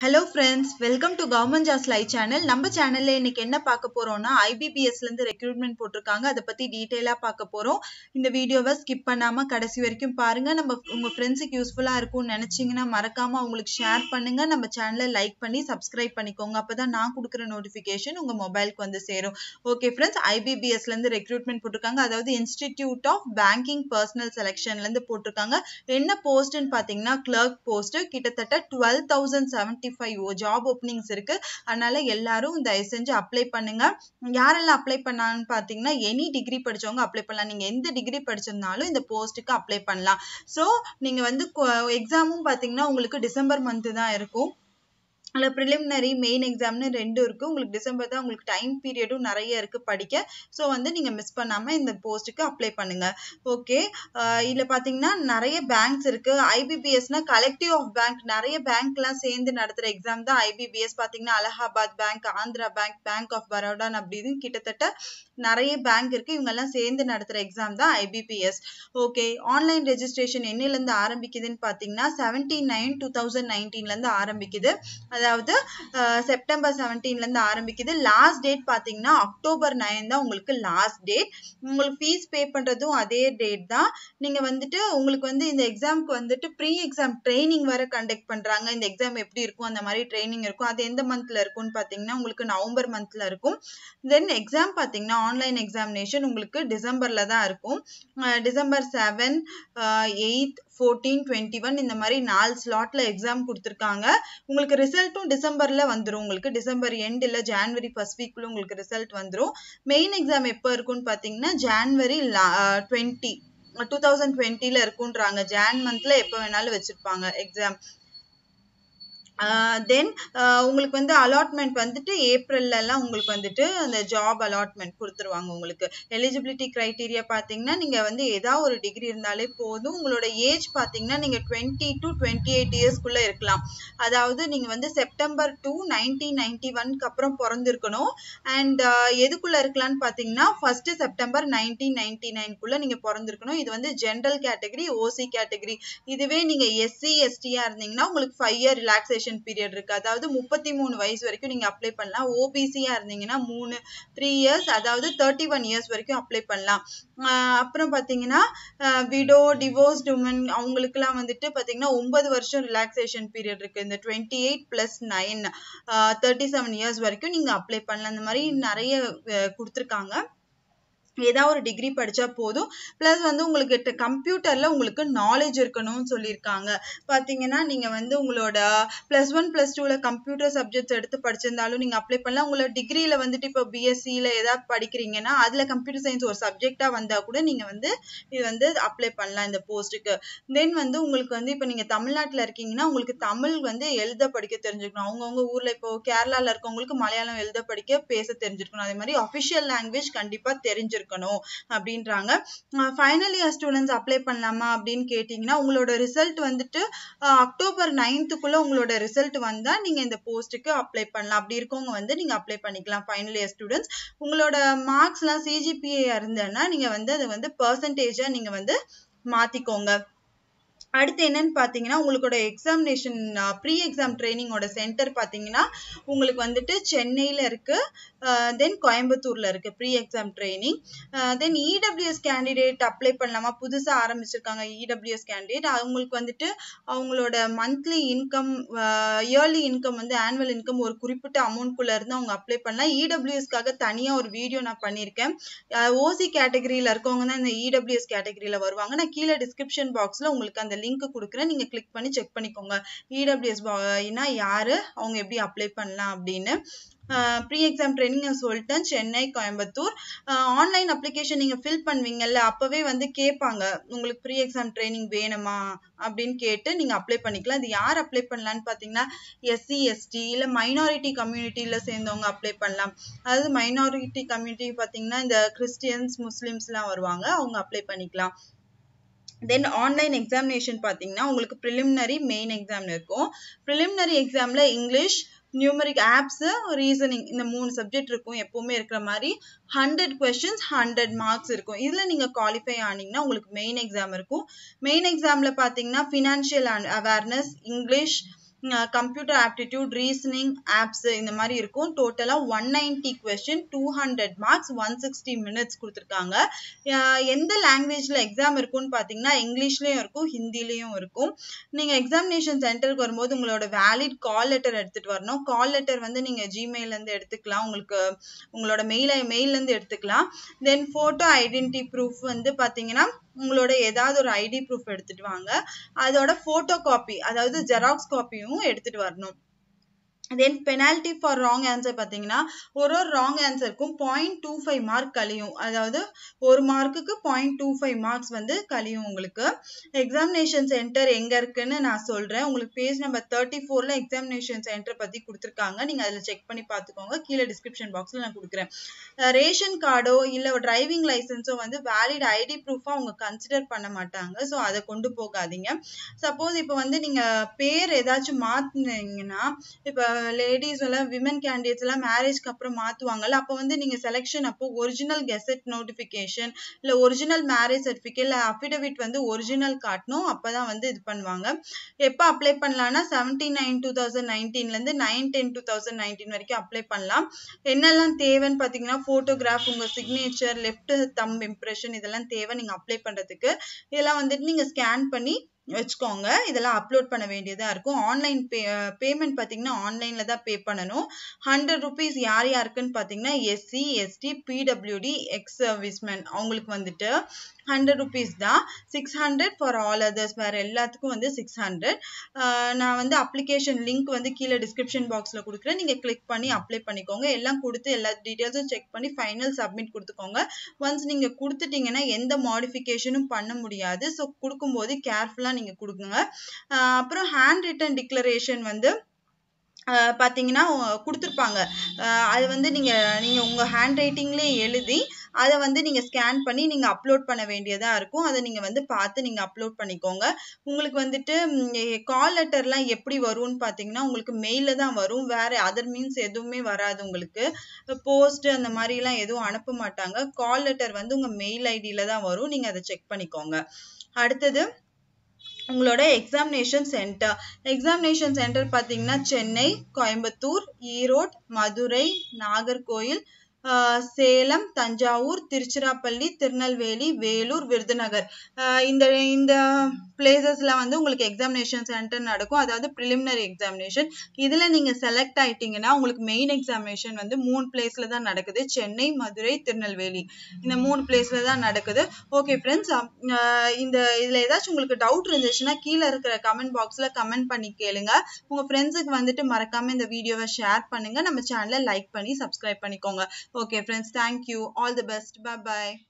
Hello friends welcome to government jazz live channel நம்ம சேனல்ல இன்னைக்கு என்ன பார்க்க போறோம்னா ஐபிபிஎஸ்ல இருந்து ரெக்ரூட்மெண்ட் போட்டிருக்காங்க. அதை பத்தி டீட்டெயிலா பார்க்க போறோம். இந்த வீடியோவை ஸ்கிப் பண்ணாம கடைசி வரைக்கும் பாருங்க. நம்ம உங்க ஃப்ரெண்ட்ஸுக்கு யூஸ்ஃபுல்லா இருக்கும்னு நினைச்சீங்கன்னா மறக்காம அவங்களுக்கு ஷேர் பண்ணுங்க. நம்ம சேனலை லைக் பண்ணி சப்ஸ்கிரைப் பண்ணிக்கோங்க. அப்பதான் நான் கொடுக்குற நோட்டிபிகேஷன் உங்க மொபைலுக்கு வந்து சேரும். ஓகே ஃப்ரெண்ட்ஸ் ஐபிபிஎஸ்ல இருந்து ரெக்ரூட்மெண்ட் போட்டிருக்காங்க. அதாவது இன்ஸ்டிடியூட் ஆஃப் பேங்கிங் பர்சனல் செலெக்ஷன்ல இருந்து போட்டிருக்காங்க. என்ன போஸ்ட்னு பாத்தீங்கன்னா கிளர்க் போஸ்ட் கிட்டத்தட்ட twelve thousand seventy five job openings இருக்கு. அதனால எல்லாரும் தயவு செஞ்சு அப்ளை பண்ணுங்க. யாரெல்லாம் அப்ளை பண்ணான்னு பாத்தீங்கன்னா எனி டிகிரி படிச்சவங்க அப்ளை பண்ணலாம். நீங்க எந்த டிகிரி படிச்சிருந்தாலும் இந்த போஸ்ட்டுக்கு அப்ளை பண்ணலாம். ஸோ நீங்க வந்து எக்ஸாமும் பாத்தீங்கன்னா உங்களுக்கு டிசம்பர் மந்த் தான் இருக்கும். அதில் ப்ரிலிமினரி மெயின் எக்ஸாம்னு ரெண்டும் இருக்குது உங்களுக்கு டிசம்பர் தான் உங்களுக்கு டைம் பீரியடும் நிறைய இருக்குது படிக்க. ஸோ வந்து நீங்கள் மிஸ் பண்ணாமல் இந்த போஸ்ட்டுக்கு அப்ளை பண்ணுங்கள் ஓகே இதில் பார்த்தீங்கன்னா நிறைய பேங்க்ஸ் இருக்குது ஐபிபிஎஸ்னா கலெக்டிவ் ஆஃப் பேங்க் நிறைய பேங்க்லாம் சேர்ந்து நடத்துகிற எக்ஸாம் தான் ஐபிபிஎஸ் பார்த்தீங்கன்னா Allahabad bank Andhra bank bank of பரோடான் அப்படின்னு கிட்டத்தட்ட நிறைய பேங்க் இருக்குது இவங்கெல்லாம் சேர்ந்து நடத்துகிற எக்ஸாம் தான் ஐபிபிஎஸ் ஓகே ஆன்லைன் ரெஜிஸ்ட்ரேஷன் என்னிலேருந்து ஆரம்பிக்குதுன்னு பார்த்தீங்கன்னா செவன்டீன் நைன் டூ தௌசண்ட் நைன்டீன்லேருந்து ஆரம்பிக்குது. அதாவது செப்டம்பர் செவன்டீன்லேருந்து ஆரம்பிக்குது. லாஸ்ட் டேட் பார்த்தீங்கன்னா அக்டோபர் நைன் தான் உங்களுக்கு லாஸ்ட் டேட் உங்களுக்கு ஃபீஸ் பே பண்ணுறதும் அதே டேட் தான். நீங்கள் வந்துட்டு உங்களுக்கு வந்து இந்த எக்ஸாம்க்கு வந்துட்டு ப்ரீ எக்ஸாம் ட்ரைனிங் வர கண்டக்ட் பண்ணுறாங்க இந்த எக்ஸாம் எப்படி இருக்கும் அந்த மாதிரி ட்ரைனிங் இருக்கும். அது எந்த மந்த்தில் இருக்கும்னு பார்த்தீங்கன்னா உங்களுக்கு நவம்பர் மந்த்தில் இருக்கும். தென் எக்ஸாம் பார்த்தீங்கன்னா ஆன்லைன் எக்ஸாமினேஷன் உங்களுக்கு டிசம்பரில் தான் இருக்கும். December seven eight fourteen twenty one இந்த மாதிரி நாலு ஸ்லாட்ல எக்ஸாம் கொடுத்துருக்காங்க. உங்களுக்கு ரிசல்ட்டும் டிசம்பர்ல வந்துடும் உங்களுக்கு டிசம்பர் எண்ட் இல்லை ஜான்வரி ஃபர்ஸ்ட் வீக்குள்ள உங்களுக்கு ரிசல்ட் வந்துடும் மெயின் எக்ஸாம் எப்போ இருக்கும்னு பார்த்தீங்கன்னா ஜான்வரி டுவெண்ட்டி டூ தௌசண்ட் டுவெண்ட்டில இருக்குன்றாங்க ஜான் மந்த்ல எப்போ வேணாலும் வச்சிருப்பாங்க எக்ஸாம் தென் உங்களுக்கு வந்து அலாட்மெண்ட் வந்துட்டு ஏப்ரல்லாம் உங்களுக்கு வந்துட்டு அந்த ஜாப் அலாட்மெண்ட் கொடுத்துருவாங்க உங்களுக்கு. எலிஜிபிலிட்டி க்ரைட்டீரியா பார்த்தீங்கன்னா நீங்கள் வந்து ஏதாவது ஒரு டிகிரி இருந்தாலே போதும். உங்களோட ஏஜ் பார்த்தீங்கன்னா நீங்கள் டுவெண்ட்டி டு டுவெண்ட்டி எயிட் இயர்ஸ்க்குள்ளே இருக்கலாம். அதாவது நீங்கள் வந்து செப்டம்பர் டூ நைன்டீன் நைன்டி ஒன்க்கு அப்புறம் பிறந்திருக்கணும். அண்ட் எதுக்குள்ளே இருக்கலாம்னு பார்த்தீங்கன்னா ஃபர்ஸ்ட் செப்டம்பர் நைன்டீன் நைன்டி நைன்குள்ளே நீங்கள் பிறந்திருக்கணும். இது வந்து ஜென்ரல் கேட்டகரி ஓசி கேட்டகரி இதுவே நீங்கள் எஸ்சி எஸ்டியாக இருந்தீங்கன்னா உங்களுக்கு five year relaxation relaxation period இருக்கு. அதாவது முப்பத்தி மூணு வயசு வரைக்கும் நீங்க அப்ளை பண்ணலாம். ஓபிசியா இருந்தீங்கன்னா மூணு த்ரீ இயர்ஸ் அதாவது தேர்ட்டி ஒன் இயர்ஸ் வரைக்கும் அப்ளை பண்ணலாம். அப்புறம் பாத்தீங்கன்னா விடோ டிவோர்ஸ்டு உமன் அவங்களுக்குலாம் வந்துட்டு பாத்தீங்கன்னா ஒன்பது வருஷம் ரிலாக்ஸேஷன் பீரியட் இருக்கு. இந்த twenty eight plus nine thirty seven years வரைக்கும் நீங்க அப்ளை பண்ணலாம். அந்த மாதிரி நிறைய கொடுத்துருக்காங்க. ஏதாவது ஒரு டிகிரி படிச்சா போதும். ப்ளஸ் வந்து உங்களுக்கு கம்ப்யூட்டர்ல உங்களுக்கு நாலேஜ் இருக்கணும்னு சொல்லியிருக்காங்க. பார்த்தீங்கன்னா நீங்க வந்து உங்களோட ப்ளஸ் ஒன் ப்ளஸ் டூல கம்ப்யூட்டர் சப்ஜெக்ட்ஸ் எடுத்து படிச்சிருந்தாலும் நீங்க அப்ளை பண்ணலாம். உங்களோட டிகிரியில வந்துட்டு இப்போ பிஎஸ்சியில ஏதாவது படிக்கிறீங்கன்னா அதுல கம்ப்யூட்டர் சயின்ஸ் ஒரு சப்ஜெக்டா வந்தா கூட நீங்க வந்து இது வந்து அப்ளை பண்ணலாம் இந்த போஸ்ட்டுக்கு தென் வந்து உங்களுக்கு வந்து இப்போ நீங்க தமிழ்நாட்டில் இருக்கீங்கன்னா உங்களுக்கு தமிழ் வந்து எழுத படிக்க தெரிஞ்சுக்கணும். அவங்கவுங்க ஊர்ல இப்போ கேரளால இருக்கவங்களுக்கு மலையாளம் எழுத படிக்க பேச தெரிஞ்சிருக்கணும் அதே மாதிரி அஃபிஷியல் லாங்குவேஜ் கண்டிப்பா தெரிஞ்சிருக்கும் இருக்கணும் அப்படின்றாங்க. ஃபைனல் இயர் ஸ்டூடெண்ட்ஸ் அப்ளை பண்ணலாமா அப்படின்னு கேட்டிங்கன்னா உங்களோட ரிசல்ட் வந்துட்டு அக்டோபர் நைன்த்துக்குள்ள உங்களோட ரிசல்ட் வந்தா நீங்க இந்த போஸ்ட்டுக்கு அப்ளை பண்ணலாம். அப்படி இருக்கவங்க வந்து நீங்க அப்ளை பண்ணிக்கலாம் ஃபைனல் இயர் ஸ்டூடெண்ட்ஸ் உங்களோட மார்க்ஸ்லாம் சிஜிபிஏ இருந்தேன்னா நீங்க வந்து அதை வந்து பர்சன்டேஜாக நீங்க வந்து மாத்திக்கோங்க. அடுத்து என்னன்னு பார்த்தீங்கன்னா உங்களோட எக்ஸாமினேஷன் ப்ரீ எக்ஸாம் ட்ரைனிங்கோட சென்டர் பார்த்தீங்கன்னா உங்களுக்கு வந்துட்டு சென்னையில் இருக்குது தென் கோயம்புத்தூரில் இருக்கு pre exam training then EWS candidate apply பண்ணலாமா? புதுசாக ஆரம்பிச்சிருக்காங்க இடபிள்யூஎஸ் கேண்டிடேட் அவங்களுக்கு வந்துட்டு அவங்களோட மந்த்லி இன்கம் இயர்லி இன்கம் வந்து ஆனுவல் இன்கம் ஒரு குறிப்பிட்ட அமௌண்ட்குள்ளே இருந்து அவங்க அப்ளை பண்ணலாம். இடபிள்யூஎஸ்க்காக தனியாக ஒரு வீடியோ நான் பண்ணியிருக்கேன். ஓசி கேட்டகரியில் இருக்கவங்க தான் இந்த இடபிள்யூஎஸ் கேட்டகரியில் வருவாங்க. நான் கீழே டிஸ்கிரிப்ஷன் பாக்ஸில் உங்களுக்கு அந்த லிங்க் கொடுக்குறேன். நீங்க கிளிக் பண்ணி செக் பண்ணிக்கோங்க. இடபிள்யூஎஸ் யாரு? அவங்க எப்படி அப்ளை பண்ணலாம் அப்படின்னு. ப்ரீ எக்ஸாம் ட்ரைனிங் சொல்லிட்டேன். சென்னை கோயம்புத்தூர். ஆன்லைன் அப்ளிகேஷன் நீங்கள் ஃபில் பண்ணுவீங்கல்ல அப்போவே வந்து கேட்பாங்க. உங்களுக்கு ப்ரீ எக்ஸாம் ட்ரைனிங் வேணுமா? அப்படின்னு கேட்டு நீங்கள் அப்ளை பண்ணிக்கலாம். இது யார் அப்ளை பண்ணலான்னு பார்த்தீங்கன்னா எஸ்சி எஸ்டி இல்லை மைனாரிட்டி கம்யூனிட்டியில் சேர்ந்தவங்க அப்ளை பண்ணலாம். அதாவது மைனாரிட்டி கம்யூனிட்டி பார்த்தீங்கன்னா இந்த கிறிஸ்டியன்ஸ் முஸ்லீம்ஸ்லாம் வருவாங்க. அவங்க அப்ளை பண்ணிக்கலாம். தென் ஆன்லைன் எக்ஸாமினேஷன் பார்த்தீங்கன்னா உங்களுக்கு ப்ரிலிமினரி மெயின் எக்ஸாம் இருக்கும். ப்ரிலிமினரி எக்ஸாமில் இங்கிலீஷ் நியூமரிக் ஆப்ஸ் ரீசனிங் இந்த மூணு சப்ஜெக்ட் இருக்கும். எப்பவுமே இருக்கிற மாதிரி ஹண்ட்ரட் கொஸ்டின்ஸ் ஹண்ட்ரட் மார்க்ஸ் இருக்கும். இதுல நீங்க குவாலிஃபை ஆனீங்கன்னா உங்களுக்கு மெயின் எக்ஸாம் இருக்கும். மெயின் எக்ஸாம்ல பாத்தீங்கன்னா financial awareness English computer aptitude reasoning apps இந்த மாதிரி இருக்கும். டோட்டலாக one ninety question two hundred marks one sixty minutes கொடுத்துருக்காங்க. எந்த லாங்குவேஜில் எக்ஸாம் இருக்கும்னு பார்த்தீங்கன்னா இங்கிலீஷ்லேயும் இருக்கும் ஹிந்திலையும் இருக்கும். நீங்கள் எக்ஸாமினேஷன் சென்டருக்கு வரும்போது உங்களோட வேலிட் கால் லெட்டர் எடுத்துகிட்டு வரணும். கால் லெட்டர் வந்து நீங்கள் ஜிமெயிலேருந்து எடுத்துக்கலாம். உங்களுக்கு உங்களோட மெயில மெயிலேருந்து எடுத்துக்கலாம். தென் ஃபோட்டோ ஐடென்டி ப்ரூஃப் வந்து பார்த்தீங்கன்னா உங்களோட ஏதாவது ஒரு ஐடி ப்ரூஃப் எடுத்துட்டு வாங்க. அதோட ஃபோட்டோ காப்பி அதாவது ஜெராக்ஸ் காப்பியும் எடுத்துட்டு வரணும். Then penalty for wrong answer பார்த்தீங்கன்னா ஒரு ஒரு ராங் ஆன்சருக்கும் பாயிண்ட் டூ ஃபைவ் மார்க் கழியும். அதாவது ஒரு மார்க்குக்கு பாயிண்ட் டூ ஃபைவ் மார்க்ஸ் வந்து கழியும் உங்களுக்கு. எக்ஸாமினேஷன் சென்டர் எங்கே இருக்குன்னு நான் சொல்கிறேன் உங்களுக்கு பேஜ் நம்பர் தேர்ட்டி ஃபோரில் எக்ஸாமினேஷன் சென்டர் பற்றி கொடுத்துருக்காங்க. நீங்கள் அதில் செக் பண்ணி பார்த்துக்கோங்க. கீழே டிஸ்கிரிப்ஷன் பாக்ஸில் நான் கொடுக்குறேன். ரேஷன் கார்டோ இல்லை டிரைவிங் லைசன்ஸோ வந்து வேலிட் ஐடி ப்ரூஃபாக அவங்க கன்சிடர் பண்ண மாட்டாங்க. ஸோ அதை கொண்டு போகாதீங்க. சப்போஸ் இப்போ வந்து நீங்கள் பேர் ஏதாச்சும் மாற்றினீங்கன்னா இப்போ லேடிஸ் எல்லாம் விமன் கேண்டிடேட்ஸ் எல்லாம் மேரேஜ்க்கு அப்புறம் மாத்துவாங்கல்ல அப்போ வந்து நீங்க செலெக்ஷன் அப்போ ஒரிஜினல் கெசட் நோட்டிபிகேஷன் இல்ல ஒரிஜினல் மேரேஜ் சர்டிபிகேட் இல்ல அஃபிடவிட் வந்து ஒரிஜினல் காட்டணும் அப்பதான் வந்து இது பண்ணுவாங்க. எப்போ அப்ளை பண்ணலாம்னா செவன்டீன் நைன் டூ தௌசண்ட் நைன்டீன்ல இருந்து nine ten two thousand nineteen வரைக்கும் அப்ளை பண்ணலாம். என்னெல்லாம் தேவைன்னு பாத்தீங்கன்னா போட்டோகிராஃப் உங்க சிக்னேச்சர் லெஃப்ட் தம் இம்ப்ரெஷன் இதெல்லாம் தேவை நீங்க அப்ளை பண்றதுக்கு. இதெல்லாம் வந்துட்டு நீங்க ஸ்கேன் பண்ணி வச்சுக்கோங்க. இதெல்லாம் அப்லோட் பண்ண வேண்டியதாக இருக்கும். ஆன்லைன் பே பேமெண்ட் பார்த்தீங்கன்னா ஆன்லைனில் தான் பே பண்ணணும். ஹண்ட்ரட் ருபீஸ் யார் யாருக்குன்னு பார்த்தீங்கன்னா SC ST PWD ex serviceman அவங்களுக்கு வந்துட்டு ஹண்ட்ரட் ருபீஸ் தான். Six hundred for all others வேறு எல்லாத்துக்கும் வந்து சிக்ஸ் ஹண்ட்ரட் நான் வந்து அப்ளிகேஷன் லிங்க் வந்து கீழே டிஸ்கிரிப்ஷன் பாக்ஸில் கொடுக்குறேன். நீங்கள் கிளிக் பண்ணி அப்ளை பண்ணிக்கோங்க. எல்லாம் கொடுத்து எல்லா டீட்டெயில்ஸும் செக் பண்ணி ஃபைனல் சப்மிட் கொடுத்துக்கோங்க. ஒன்ஸ் நீங்கள் கொடுத்துட்டீங்கன்னா எந்த மாடிஃபிகேஷனும் பண்ண முடியாது. ஸோ கொடுக்கும்போது கேர்ஃபுல்லாக நீங்கள் கொடுக்குங்க அப்புறம் ஹேண்ட் ரிட்டன் டிக்ளரேஷன் வந்து பார்த்தீங்கன்னா கொடுத்துருப்பாங்க. அது வந்து நீங்கள் நீங்கள் உங்கள் ஹேண்ட் ரைட்டிங்லேயே எழுதி அதை வந்து நீங்கள் ஸ்கேன் பண்ணி நீங்கள் அப்லோட் பண்ண வேண்டியதாக இருக்கும். அதை நீங்கள் வந்து பார்த்து நீங்கள் அப்லோட் பண்ணிக்கோங்க. உங்களுக்கு வந்துட்டு கால் லெட்டர்லாம் எப்படி வரும்னு பார்த்தீங்கன்னா உங்களுக்கு மெயிலில் தான் வரும். வேறு அதர் மீன்ஸ் எதுவுமே வராது உங்களுக்கு. போஸ்ட் அந்த மாதிரிலாம் எதுவும் அனுப்ப மாட்டாங்க. கால் லெட்டர் வந்து உங்கள் மெயில் ஐடியில் தான் வரும். நீங்கள் அதை செக் பண்ணிக்கோங்க. அடுத்தது உங்களோட எக்ஸாமினேஷன் சென்டர் எக்ஸாமினேஷன் சென்டர் பார்த்தீங்கன்னா சென்னை கோயம்புத்தூர் ஈரோடு மதுரை நாகர்கோயில் சேலம் தஞ்சாவூர் திருச்சிராப்பள்ளி திருநெல்வேலி வேலூர் விருதுநகர். இந்த இந்த பிளேசஸ்ல வந்து உங்களுக்கு எக்ஸாமினேஷன் சென்டர் நடக்கும். அதாவது ப்ரிலிமினரி எக்ஸாமினேஷன் இதுல நீங்க செலக்ட் ஆயிட்டீங்கன்னா உங்களுக்கு மெயின் எக்ஸாமினேஷன் வந்து மூணு பிளேஸ்ல தான் நடக்குது. சென்னை மதுரை திருநெல்வேலி. இந்த மூணு பிளேஸ்ல தான் நடக்குது. ஓகே ஃப்ரெண்ட்ஸ் இந்த இதுல ஏதாச்சும் உங்களுக்கு டவுட் இருந்துச்சுன்னா கீழே இருக்கிற கமெண்ட் பாக்ஸ்ல கமெண்ட் பண்ணி கேளுங்க. உங்க ஃப்ரெண்ட்ஸுக்கு வந்துட்டு மறக்காம இந்த வீடியோவை ஷேர் பண்ணுங்க. நம்ம சேனலை லைக் பண்ணி சப்ஸ்கிரைப் பண்ணிக்கோங்க. Okay friends thank you. All the best. Bye bye